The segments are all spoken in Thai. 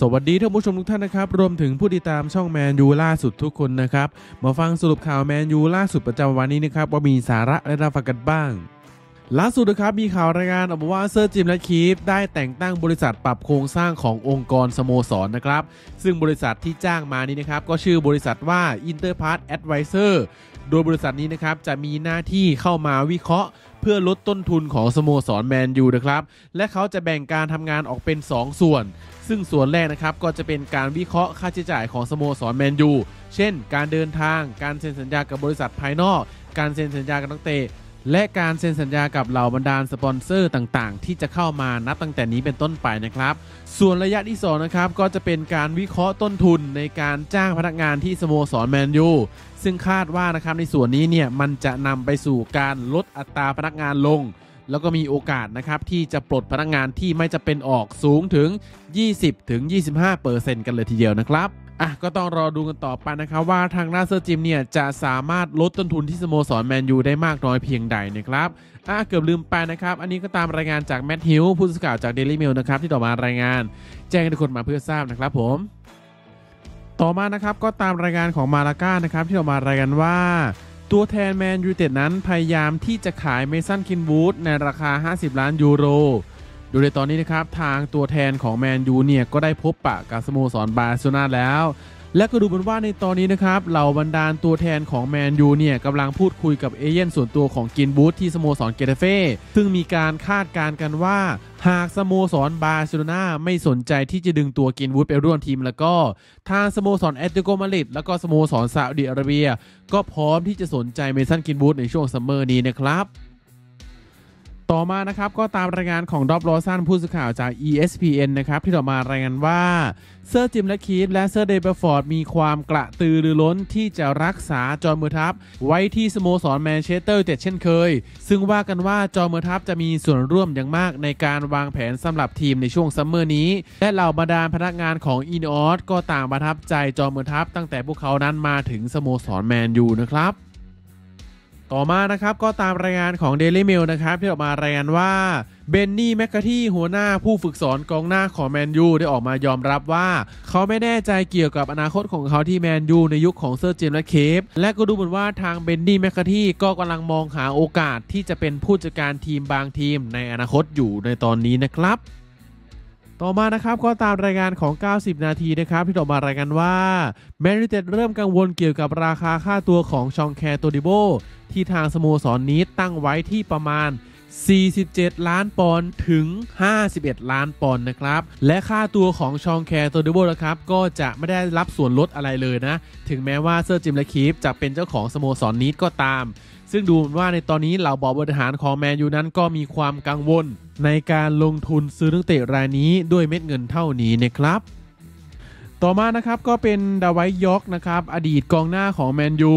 สวัสดีท่านผู้ชมทุกท่านนะครับ รวมถึงผู้ติดตามช่องแมนยูล่าสุดทุกคนนะครับ มาฟังสรุปข่าวแมนยูล่าสุดประจำวันนี้นะครับ ว่ามีสาระและน่าฟังกันบ้าง ล่าสุดนะครับมีข่าวรายงานออกมาว่าเซอร์จิม แรตคลิฟฟ์ได้แต่งตั้งบริษัทปรับโครงสร้างขององค์กรสโมสรนะครับ ซึ่งบริษัทที่จ้างมานี้นะครับ ก็ชื่อบริษัทว่า Interpath Advisory โดยบริษัทนี้นะครับจะมีหน้าที่เข้ามาวิเคราะห์ เพื่อลดต้นทุนของสโมสรแมนยูนะครับ และเขาจะแบ่งการทำงานออกเป็น 2 ส่วน ซึ่งส่วนแรกนะครับก็จะเป็นการวิเคราะห์ค่าใช้จ่ายของสโมสรแมนยู เช่น การเดินทาง การเซ็นสัญญากับบริษัทภายนอก การเซ็นสัญญากับนักเตะ และการเซ็นสัญญากับเหล่าบรรดาสปอนเซอร์ต่างๆ ที่จะเข้ามานับตั้งแต่นี้เป็นต้นไปนะครับ ส่วนระยะที่2นะครับก็จะเป็นการวิเคราะห์ต้นทุนในการจ้างพนักงานที่สโมสรแมนยูซึ่งคาดว่านะครับในส่วนนี้เนี่ยมันจะนำไปสู่การลดอัตราพนักงานลง แล้วก็มีโอกาสนะครับที่จะปลดพนักงานที่ไม่จำเป็นออกสูงถึง 20-25%กันเลยทีเดียวนะครับ อะก็ต้องรอดูกันต่อไปนะครับว่าทางหน้าเซอร์จิมเนี่ยจะสามารถลดต้นทุนที่สโมสรแมนยูได้มากน้อยเพียงใดนะครับอะเกือบลืมไปนะครับ อันนี้ก็ตามรายงานจากแมทฮิลผู้สื่อข่าวจากเดลี่เมลนะครับที่ต่อมารายงาน แจ้งให้ทุกคนมาเพื่อทราบนะครับผมต่อมานะครับก็ตามรายงานของมาร์ก้านะครับที่ออกมารายงานว่า ตัวแทนแมนยูไนเต็ดนั้นพยายามที่จะขายเมสันกรีนวูดในราคา 50 ล้านยูโร โดยในตอนนี้นะครับทางตัวแทนของแมนยูเนี่ยก็ได้พบปะกับสโมสรบาร์เซโลนาแล้ว และก็ดูเหมือนว่าในตอนนี้นะครับเหล่าบรรดาตัวแทนของแมนยูเนี่ยกำลังพูดคุยกับเอเย่นต์ส่วนตัวของกรีนวูดที่สโมสรเกเตเฟ่ซึ่งมีการคาดการณ์กันว่า หากสโมสรบาร์เซโลนาไม่สนใจที่จะดึงตัวกรีนวูดไปร่วมทีม แล้วก็ทางสโมสรแอตเลติโกมาดริดแล้วก็สโมสรซาอุดิอาระเบีย ก็พร้อมที่จะสนใจเมสันกรีนวูดในช่วงซัมเมอร์นี้นะครับ ต่อมานะครับก็ตามรายงานของร็อบดอว์สันผู้สื่อข่าวจาก ESPN นะครับที่ออกมารายงานว่าเซอร์จิมแรตคลิฟฟ์และเซอร์เดฟเบรลส์ฟอร์ดมีความกระตือรือร้นที่จะรักษาจอห์นเมอร์ทอฟไว้ที่สโมสรแมนเชสเตอร์ยูไนเต็ดเช่นเคย ซึ่งว่ากันว่าจอห์นเมอร์ทอฟจะมีส่วนร่วมอย่างมากในการวางแผนสำหรับทีมในช่วงซัมเมอร์นี้ และเหล่าบรรดาพนักงานของอิเนออสก็ต่างประทับใจจอห์นเมอร์ทอฟตั้งแต่พวกเขานั้นมาถึงสโมสรแมนยูนะครับ ต่อมานะครับก็ตามรายงานของ Daily Mail นะครับที่ออกมารายงานว่าเบนนี่แม็คคาร์ธีย์หัวหน้าผู้ฝึกสอนกองหน้าของแมนยูได้ออกมายอมรับว่า เขาไม่แน่ใจเกี่ยวกับอนาคตของเขาที่แมนยูในยุคของเซอร์จิมแรตคลิฟฟ์และก็ดูเหมือนว่าทางเบนนี่แม็คคาร์ธีย์ก็กำลังมองหาโอกาสที่จะเป็นผู้จัดการทีมบางทีมในอนาคตอยู่ในตอนนี้นะครับต่อมานะครับก็ตามรายงานของ 90 นาทีนะครับที่ออกมารายงานว่าแมนยูไนเต็ดเริ่มกังวลเกี่ยวกับราคาค่าตัวของฌองแคลร์โตดิโบ ที่ทางสโมสรนีซตั้งไว้ที่ประมาณ 47 ล้านปอนด์ถึง 51 ล้านปอนด์นะครับ และค่าตัวของฌองแคลร์โตดิโบนะครับ ก็จะไม่ได้รับส่วนลดอะไรเลยนะ ถึงแม้ว่าเซอร์จิมแรตคลิฟฟ์จะเป็นเจ้าของสโมสรนีซก็ตาม ซึ่งดูว่าในตอนนี้เหล่าบอร์ดบริหารของแมนยูนั้นก็มีความกังวล ในการลงทุนซื้อนักเตะรายนี้ด้วยเม็ดเงินเท่านี้นะครับต่อมานะครับก็เป็นดาไวยอกนะครับอดีตกองหน้าของแมนยู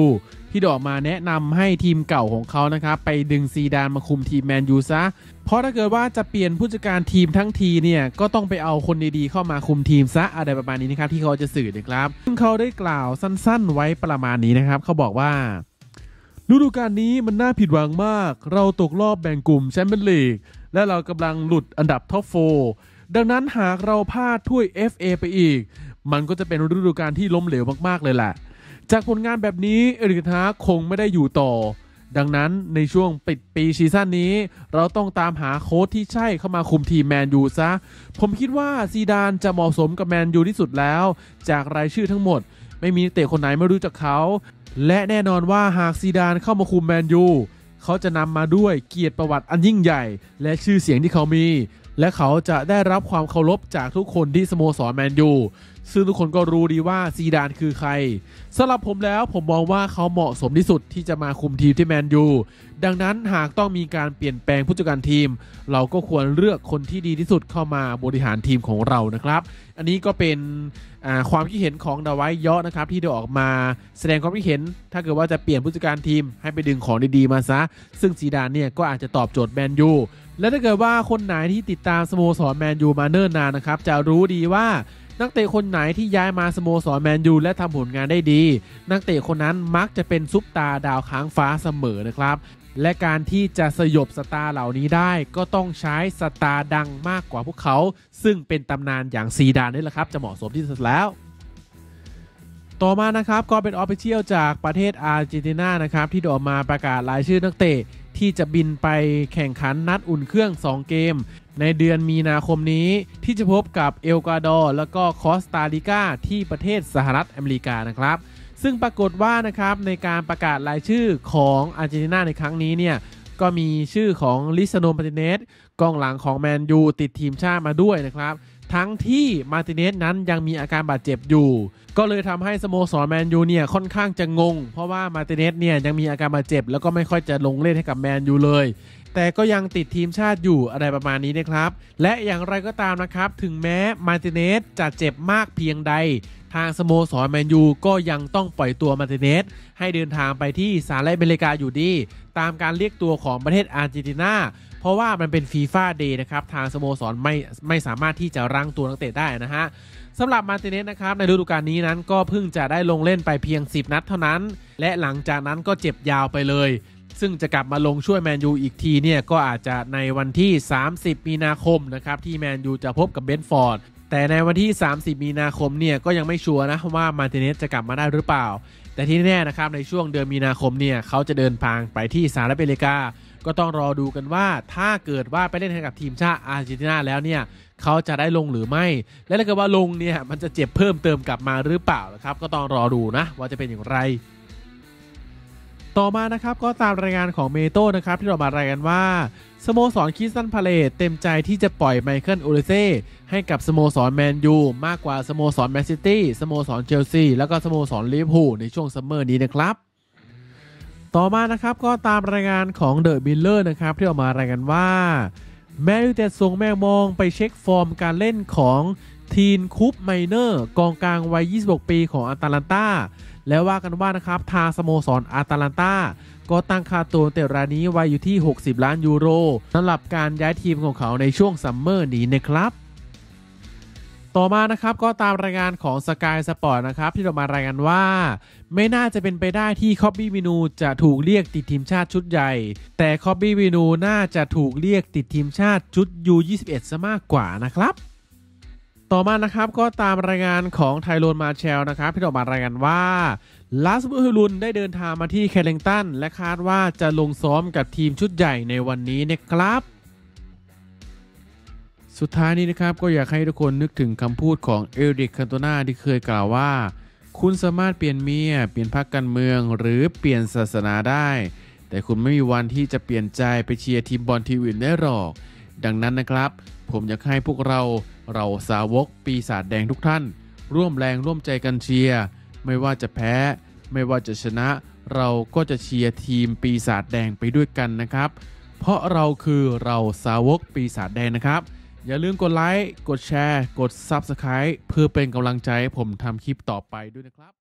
ที่ออกมาแนะนำให้ทีมเก่าของเขานะครับ ไปดึงซีดานมาคุมทีมแมนยูซะ เพราะถ้าเกิดว่าจะเปลี่ยนผู้จัดการทีมทั้งทีเนี่ย ก็ต้องไปเอาคนดีๆเข้ามาคุมทีมซะอะไรประมาณนี้นะครับ ที่เขาจะสื่อนะครับซึ่งเขาได้กล่าวสั้นๆ ไว้ประมาณนี้นะครับ เขาบอกว่าฤดูกาลนี้มันน่าผิดหวังมาก เราตกรอบแบ่งกลุ่มแชมเปี้ยนลีกและเรากำลังหลุดอันดับ top four ดังนั้นหากเราพลาดถ้วย FA ไปอีก มันก็จะเป็นฤดูกาลที่ล้มเหลวมากๆเลยแหละ จากผลงานแบบนี้เอริกเทนฮากคงไม่ได้อยู่ต่อ ดังนั้นในช่วงปิด pre-season นี้ เราต้องตามหาโค้ชที่ใช่เข้ามาคุมทีมแมนยูซะ ผมคิดว่าซีดานจะเหมาะสมกับแมนยูที่สุดแล้ว จากรายชื่อทั้งหมด ไม่มีเตะคนไหนไม่รู้จักเขา และแน่นอนว่าหากซีดานเข้ามาคุมแมนยูเขาจะนำมาด้วยเกียรติประวัติอันยิ่งใหญ่ และชื่อเสียงที่เขามี และเขาจะได้รับความเคารพจากทุกคนที่สโมสรแมนยูซึ่งทุกคนก็รู้ดีว่าซีดานคือใครสำหรับผมแล้วผมมองว่าเขาเหมาะสมที่สุดที่จะมาคุมทีมที่แมนยูดังนั้นหากต้องมีการเปลี่ยนแปลงผู้จัดการทีม เราก็ควรเลือกคนที่ดีที่สุดเข้ามาบริหารทีมของเรานะครับ อันนี้ก็เป็นความคิดเห็นของดาไวยยะนะครับ ที่ได้ออกมาแสดงความคิดเห็น ถ้าเกิดว่าจะเปลี่ยนผู้จัดการทีมให้ไปดึงของดีๆมาซะ ซึ่งซีดานเนี่ยก็อาจจะตอบโจทย์แมนยู และถ้าเกิดว่าคนไหนที่ติดตามสโมสรแมนยูมาเนิ่นนานนะครับ จะรู้ดีว่านักเตะคนไหนที่ย้ายมาสโมสรแมนยูและทำผลงานได้ดี นักเตะคนนั้นมักจะเป็นซุปตาร์ดาวค้างฟ้าเสมอนะครับ และการที่จะสยบสตาร์เหล่านี้ได้ก็ต้องใช้สตาร์ดังมากกว่าพวกเขา ซึ่งเป็นตำนานอย่างซีดานนี่แหละครับ จะเหมาะสมที่สุดแล้ว ต่อมานะครับก็เป็นออฟฟิเชียลจากประเทศอาร์เจนตินานะครับที่ออกมาประกาศรายชื่อนักเตะ ที่จะบินไปแข่งขันนัดอุ่นเครื่อง 2 เกม ในเดือนมีนาคมนี้ที่จะพบกับเอลกวาดอร์แล้วก็คอสตาริกาที่ประเทศสหรัฐอเมริกานะครับ ซึ่งปรากฏว่านะครับในการประกาศรายชื่อของอาร์เจนตินาในครั้งนี้เนี่ยก็มีชื่อของลิซานโดรมาร์ติเนสกองหลังของแมนยูติดทีมชาติมาด้วยนะครับ ทั้งที่มาร์ติเนสนั้นยังมีอาการบาดเจ็บอยู่ ก็เลยทำให้สโมสรแมนยูเนี่ยค่อนข้างจะงง เพราะว่ามาร์ติเนสเนี่ยยังมีอาการบาดเจ็บ แล้วก็ไม่ค่อยจะลงเล่นให้กับแมนยูเลย แต่ก็ยังติดทีมชาติอยู่อะไรประมาณนี้นะครับ และอย่างไรก็ตามนะครับ ถึงแม้มาร์ติเนสจะเจ็บมากเพียงใด ทางสโมสรแมนยูก็ยังต้องปล่อยตัวมาร์ติเนส ให้เดินทางไปที่สหรัฐอเมริกาอยู่ดี ตามการเรียกตัวของประเทศอาร์เจนตินาเพราะว่ามันเป็น FIFA Day นะครับ ทางสโมสรไม่ไม่สามารถที่จะรั้งตัวนักเตะได้นะฮะสำหรับมาร์ติเนสนะครับในฤดูกาลนี้นั้นก็เพิ่งจะได้ลงเล่นไปเพียง 10 นัดเท่านั้น และหลังจากนั้นก็เจ็บยาวไปเลย ซึ่งจะกลับมาลงช่วยแมนยูอีกทีเนี่ยก็อาจจะในวันที่ 30 มีนาคมนะครับที่แมนยูจะพบกับเบรนท์ฟอร์ดแต่ในวันที่ 30 มีนาคมเนี่ยก็ยังไม่ชัวร์นะว่ามาร์ติเนสจะกลับมาได้หรือเปล่า แต่ที่แน่นะครับในช่วงเดือนมีนาคมเนี่ยเขาจะเดินทางไปที่สหรัฐอเมริกา ก็ต้องรอดูกันว่าถ้าเกิดว่าไปเล่นให้กับทีมชาติอาร์เจนตินาแล้วเนี่ยเขาจะได้ลงหรือไม่ และถ้าเกิดว่าลงเนี่ยมันจะเจ็บเพิ่มเติมกลับมาหรือเปล่านะครับก็ต้องรอดูนะว่าจะเป็นอย่างไร ต่อมานะครับก็ตามรายงานของเมโทรนะครับที่ออกมารายงานว่าสโมสรคริสตัลพาเลซเต็มใจที่จะปล่อยไมเคิลโอลิเซ่ให้กับสโมสรแมนยูมากกว่าสโมสรแมนซิตี้สโมสรเชลซีแล้วก็สโมสรลิเวอร์พูลในช่วงซัมเมอร์นี้นะครับ ต่อมานะครับก็ตามรายงานของเดอะบิลเลอร์นะครับที่ออกมารายงานว่าแมนยูไนเต็ดส่งแมวมองไปเช็คฟอร์มการเล่นของ เทินคูปไมเนอร์สกองกลางวัย 26 ปีของอาตาลันตาและว่ากันว่านะครับทางสโมสรอาตาลันตาก็ตั้งค่าตัวนักเตะรายนี้ไว้อยู่ที่ 60 ล้านยูโรสำหรับการย้ายทีมของเขาในช่วงซัมเมอร์นี้นะครับต่อมานะครับก็ตามรายงานของสกายสปอร์ตนะครับที่ออกมารายงานว่า ไม่น่าจะเป็นไปได้ที่ค็อบบี้เมนูจะถูกเรียกติดทีมชาติชุดใหญ่ แต่ค็อบบี้เมนูน่าจะถูกเรียกติดทีมชาติชุด U21 ซะมากกว่านะครับ ต่อมานะครับก็ตามรายงานของไทโรนมาร์แชลนะครับที่ออกมารายงานว่าราสมุสฮอยลุนด์ได้เดินทางมาที่แคร์ริงตันและคาดว่าจะลงซ้อมกับทีมชุดใหญ่ในวันนี้นะครับ สุดท้ายนี้นะครับก็อยากให้ทุกคนนึกถึงคำพูดของเอริกคันโตน่าที่เคยกล่าวว่า คุณสามารถเปลี่ยนเมีย เปลี่ยนพรรคการเมืองหรือเปลี่ยนศาสนาได้ แต่คุณไม่มีวันที่จะเปลี่ยนใจไปเชียร์ทีมบอลทีมอื่นได้หรอก ดังนั้นนะครับ ผมอยากให้พวกเรา เราสาวกปีศาจแดงทุกท่าน ร่วมแรงร่วมใจกันเชียร์ไม่ว่าจะแพ้ ไม่ว่าจะชนะ เราก็จะเชียร์ทีมปีศาจแดงไปด้วยกันนะครับ เพราะเราคือเราสาวกปีศาจแดงนะครับ อย่าลืมกดไลค์กดแชร์ กด Subscribe เพื่อเป็นกำลังใจให้ผมทำคลิปต่อไปด้วยนะครับ